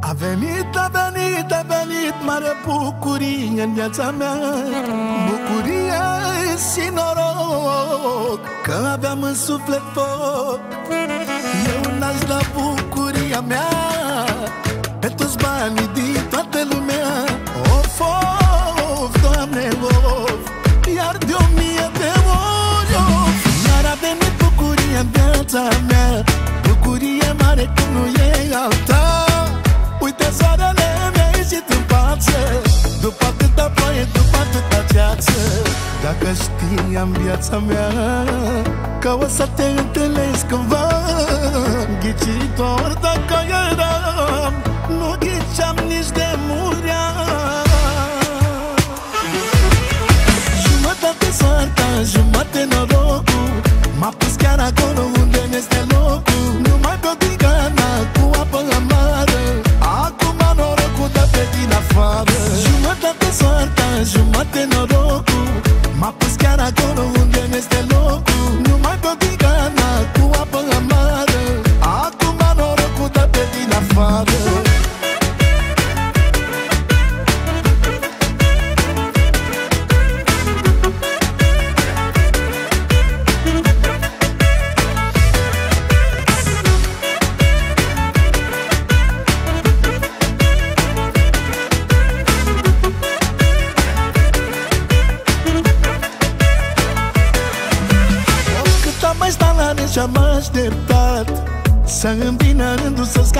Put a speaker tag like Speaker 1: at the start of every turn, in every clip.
Speaker 1: A venit, a venit, a venit mare bucurie în viața mea. Bucurie și noroc Că aveam în suflet foc. Eu n-aș da bucuria mea Pe toți banii din toată lumea. Of, of, Doamne, of Iar de o mie de ori, of. Iar a venit bucuria în viața mea. Bucurie mare cum nu e alta Uite soarele mi-a ieșit în față. După atâta ploaie, după atâta ceață. Dacă știam viața mea Că o să te întâlnesc cândva. Ghicitor dacă eram Nu ghiceam nici de murea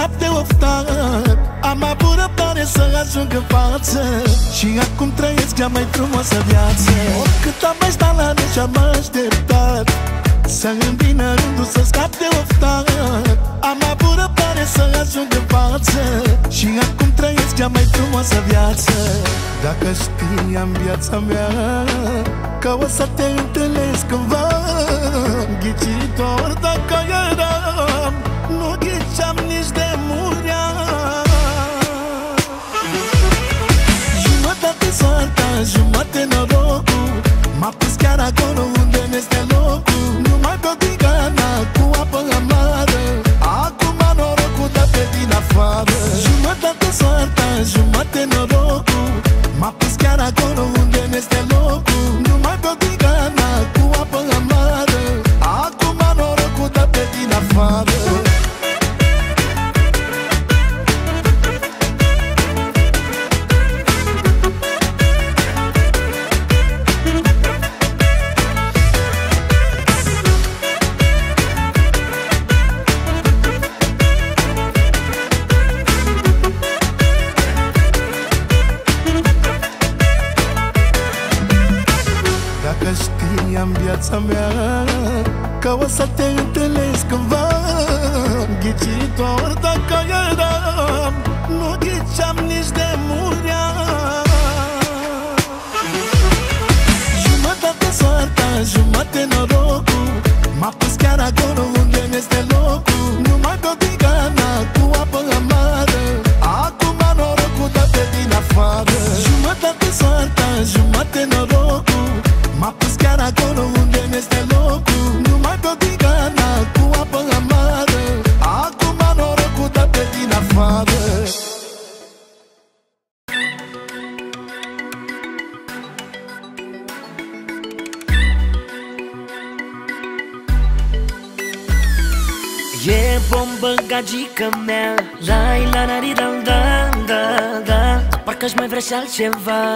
Speaker 1: scap de oftat Am avut răbdare să ajung în față. Și acum trăiesc cea mai frumoasă viață. Cât am mai stat la rând și-am așteptat să îmi vină rândul să scap de oftat Am avut răbdare să ajung în față. Și acum trăiesc cea mai frumoasă viață. Dacă știam viața mea Că o să te întâlnesc cândva Ghicitor dacă eram Nu ghiceam nici de murea Jumătate soarta, jumătate norocul M-a pus chiar acolo unde ne este locul pe din afară Jumătate soarta, jumătate norocul. M-a pus chiar acolo unde ne este Că o
Speaker 2: gagică mea Lai la la ri da da da da Parcă-și mai vrea și altceva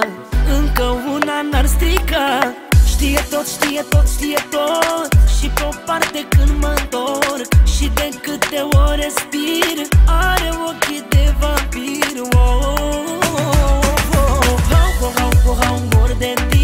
Speaker 2: Încă una n-ar strica Știe tot, știe tot, știe tot Și pe o parte când mă întorc Și de câte ori respir Are ochii de vampir oh, oh, oh, oh, oh. Hau, hau, hau, hau, hau, mor de tine Dar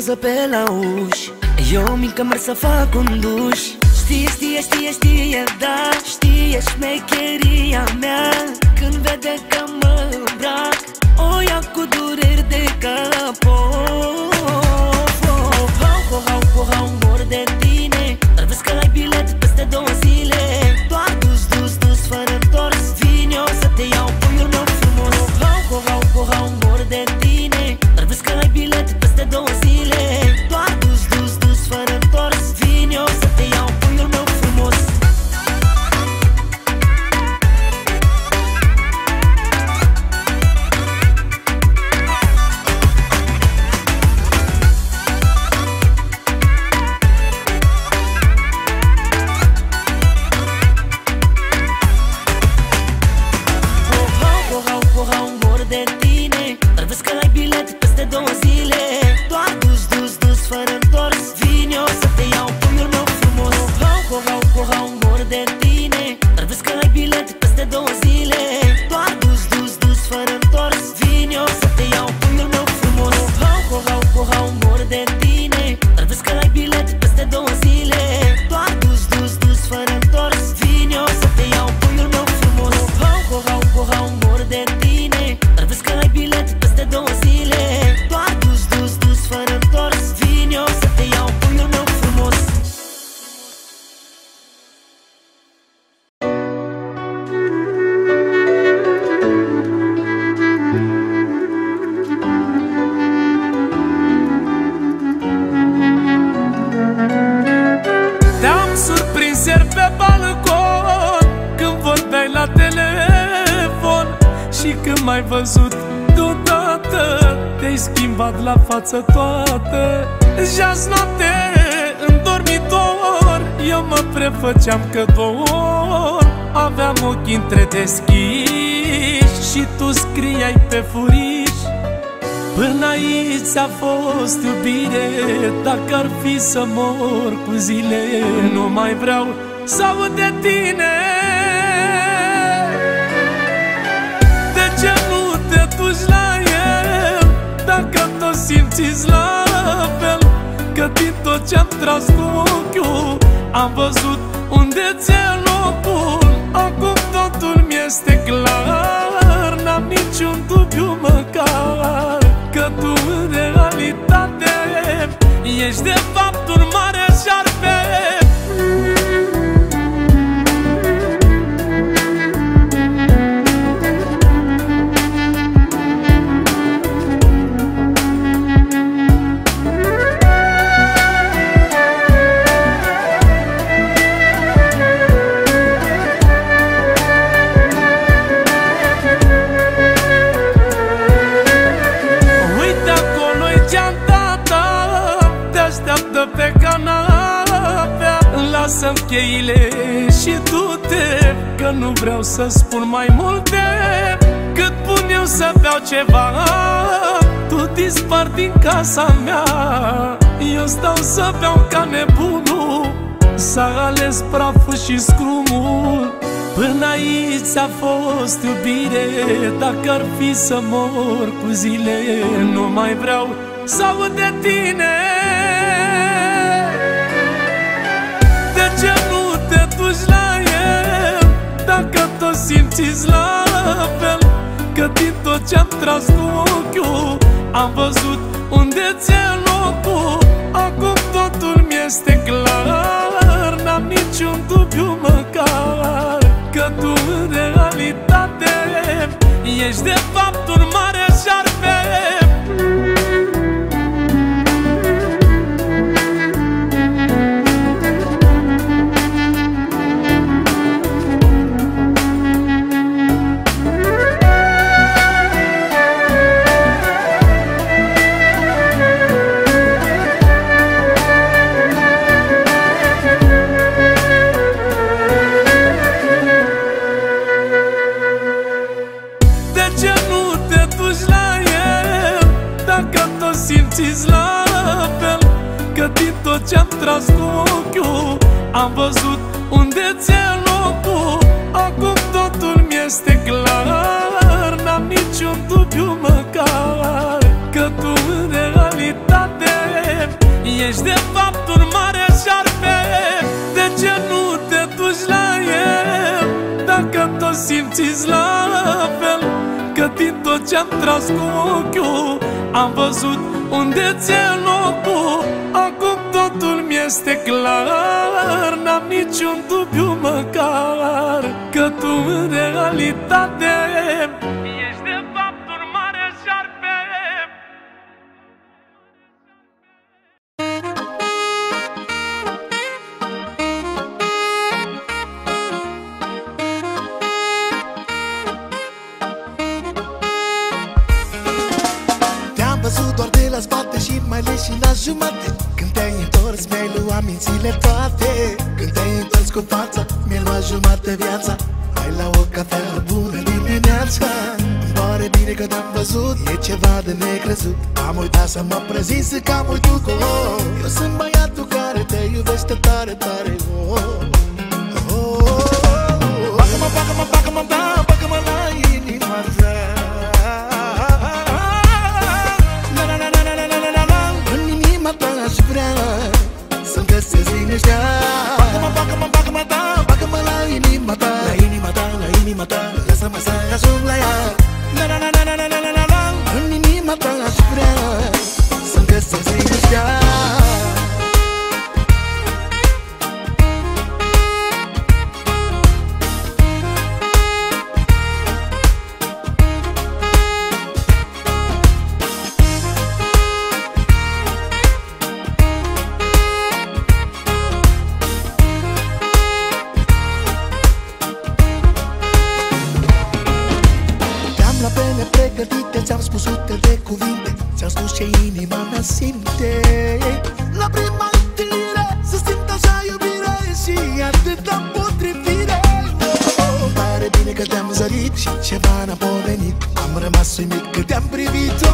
Speaker 2: Mă spionează pe la uși. Eu mică merg să fac un duș. Știe, știe, știe, știe, da Știe șmecheria mea. Când vede că mă îmbrac
Speaker 3: Și când m-ai văzut deodată Te-ai schimbat la față toată. Jas noapte în dormitor Eu mă prefăceam că dor. Aveam ochii între deschiși Și tu scriai pe furiș. Până aici a fost iubire Dacă ar fi să mor cu zile Nu mai vreau să aud de tine Dacă tot simțiți la fel Că din tot ce-am tras cu ochiul Am văzut unde ți-e locul. Acum totul mi-este clar N-am niciun dubiu măcar Că tu în realitate Ești de fapt să spun mai multe Cât pun eu să beau ceva. Tu dispar din casa mea Eu stau să beau ca nebunul. S-a ales praful și scrumul Până aici a fost iubire. Dacă ar fi să mor cu zile Nu mai vreau să aud de tine simțiți la fel Că din tot ce-am tras cu ochiul Am văzut unde ți-e locul. Acum totul mi-este clar N-am niciun dubiu măcar Că tu în realitate Ești de fapt atras cu ochiul Am văzut unde ți-e locul. Acum totul mi-este clar N-am niciun dubiu măcar Că tu în realitate Ești de fapt un mare șarpe. De ce nu te duci la el? Dacă tot simți la fel Că din tot ce-am tras cu ochiul Am văzut unde ți-e locul. Totul mi-este clar N-am niciun dubiu măcar Că tu în realitate
Speaker 1: Și ceva n-a pomenit Am rămas uimit cât te-am privit.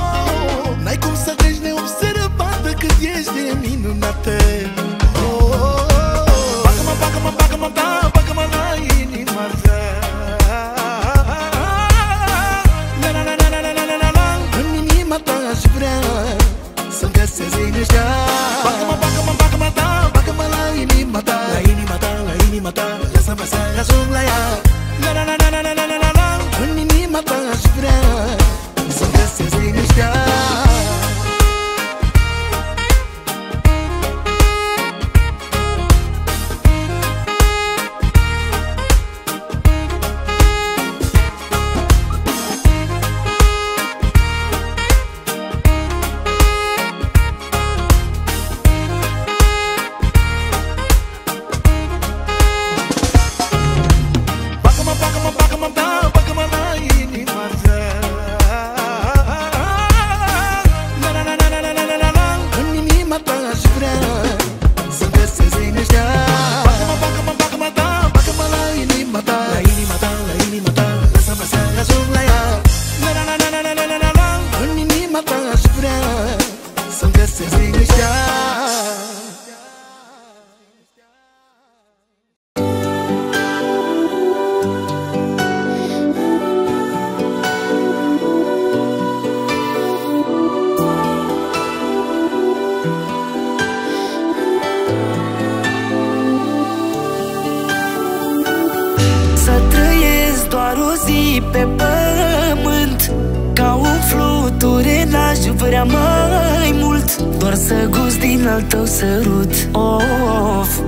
Speaker 2: pe pământ Ca un fluture n-aș vrea mai mult Doar să gust din al tău sărut Of,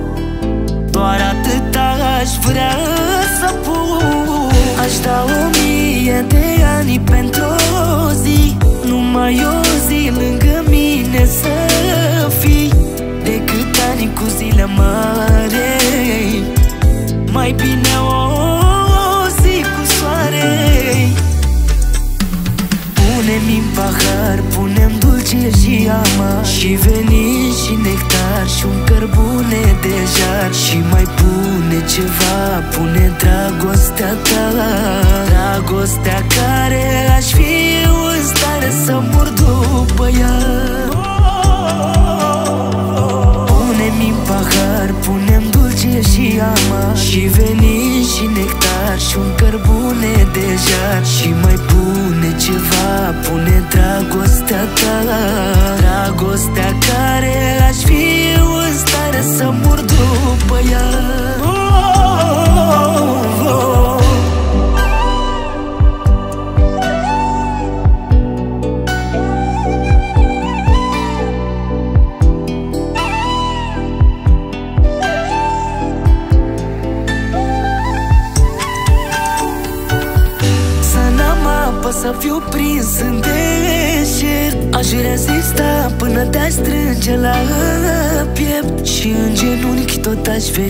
Speaker 2: doar atât aș vrea să pun Aș da o mie de ani pentru o zi Numai o zi lângă mine să fii Decât ani cu zile mare. Mai bine o mei Pune-mi în pahar, punem dulce și amar. Și
Speaker 4: veni și nectar și un cărbune de jar. Și mai pune ceva, pune dragostea ta. Dragostea care aș fi în stare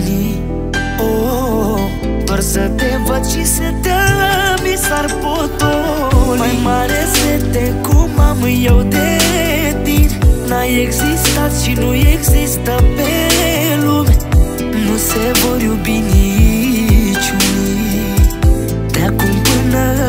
Speaker 4: aș veni oh, Doar să te văd și să te mi s-ar potoli Mai mare sete cum am eu de tine. N-ai existat și nu există pe lume. Nu se vor iubi niciunii De acum până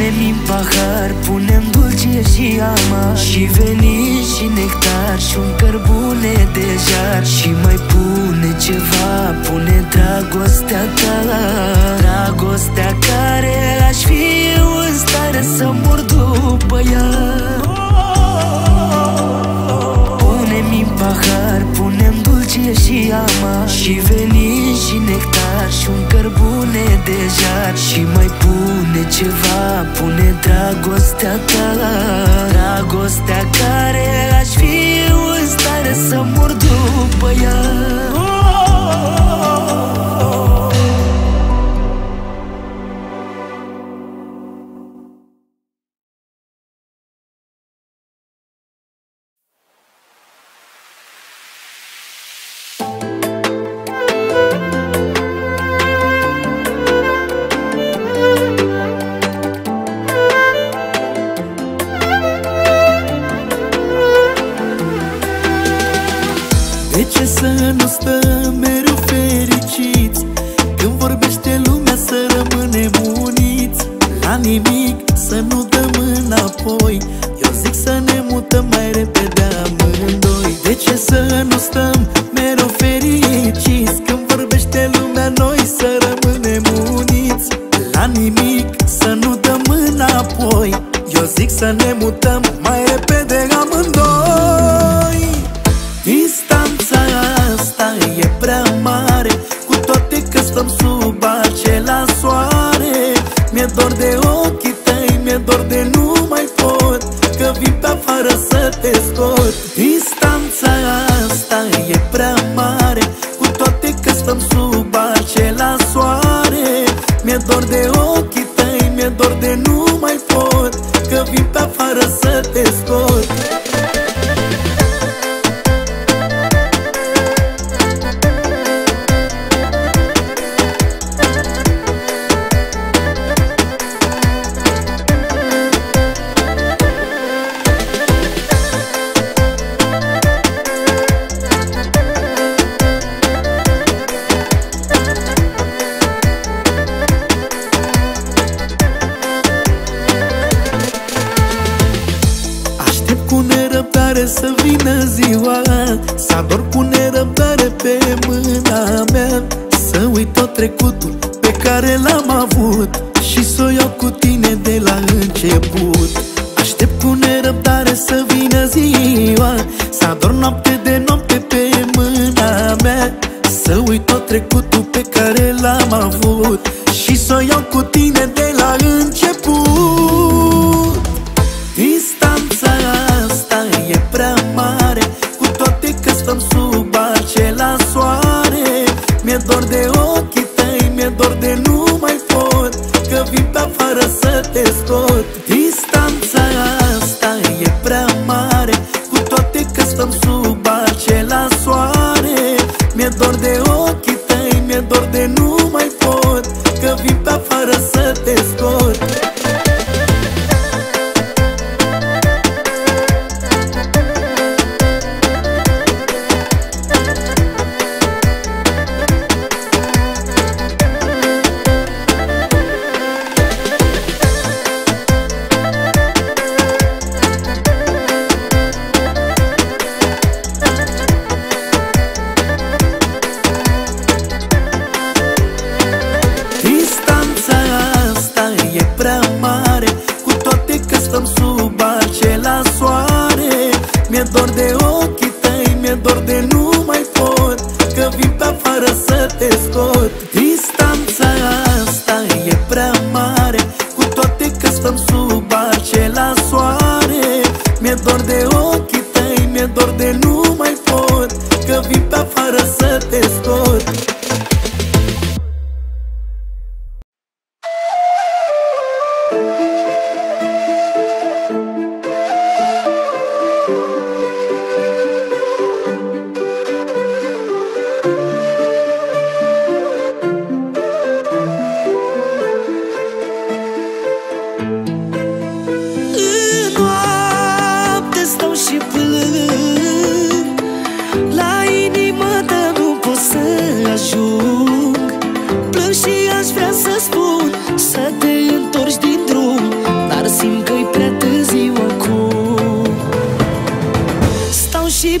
Speaker 4: Punem în pahar, punem dulce și amar. Și veni și nectar și un cărbune de jar. Și mai pune ceva, pune dragostea ta. Dragostea care aș fi în stare să mor după ea. Punem în pahar, punem dulce și amar. Și veni și nectar și un cărbune de jar. Și mai pune ceva, pune dragostea ta. Dragostea care aș fi în stare să mor după ea credeam în noi De ce să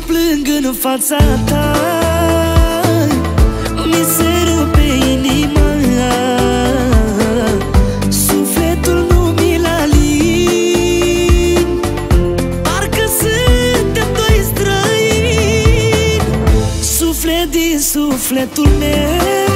Speaker 2: plâng în fața ta. Mi se rupe inima. Sufletul nu mi-l alin Parcă suntem doi străini. Suflet din sufletul meu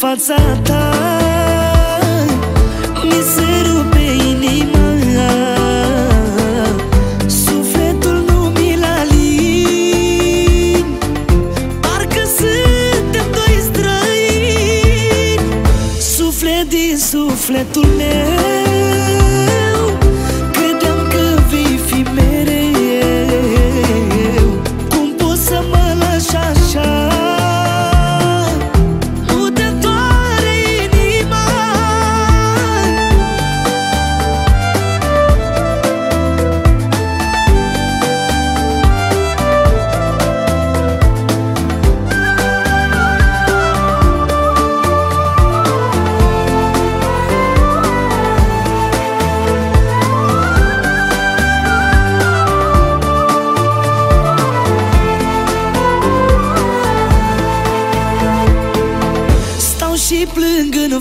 Speaker 2: fața ta. Mi se rupe inima. Sufletul nu mi-l alin. Parcă suntem doi străini. Suflet din sufletul meu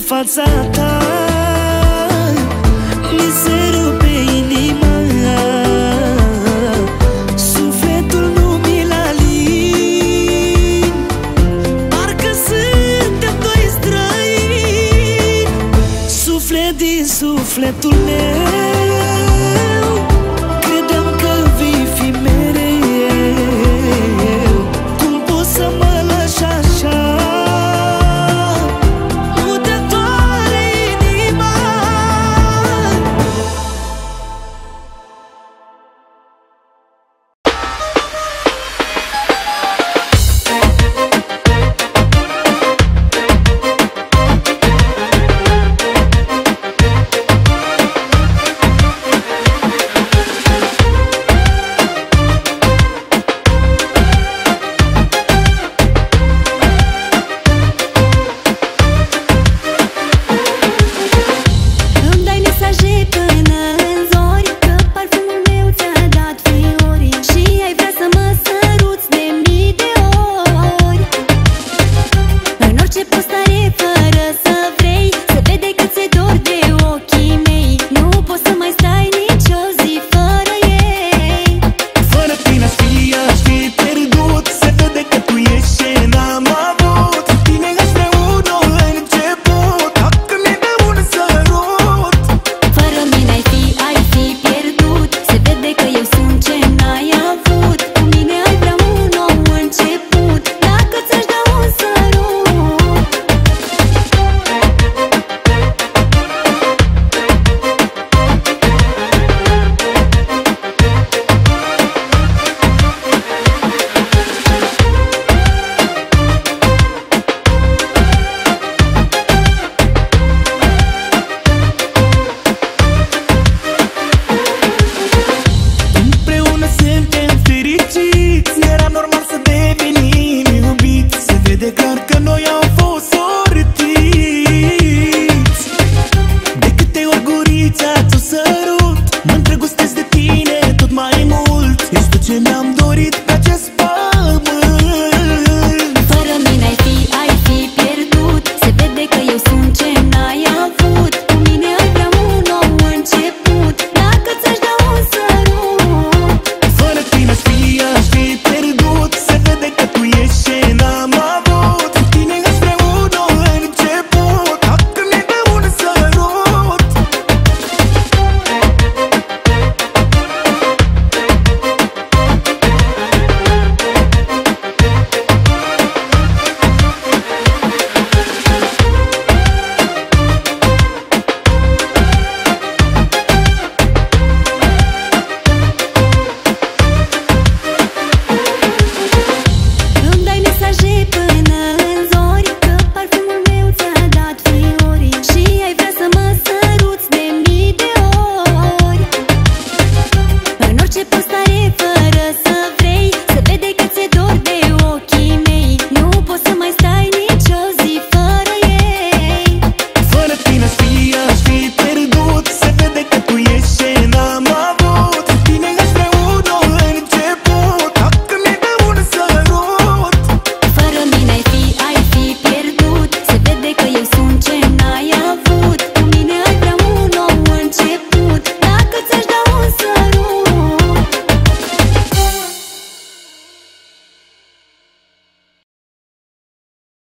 Speaker 2: fața ta. Mi se rupe inima. Sufletul nu mi-l alin Parcă suntem doi străini. Suflet din sufletul meu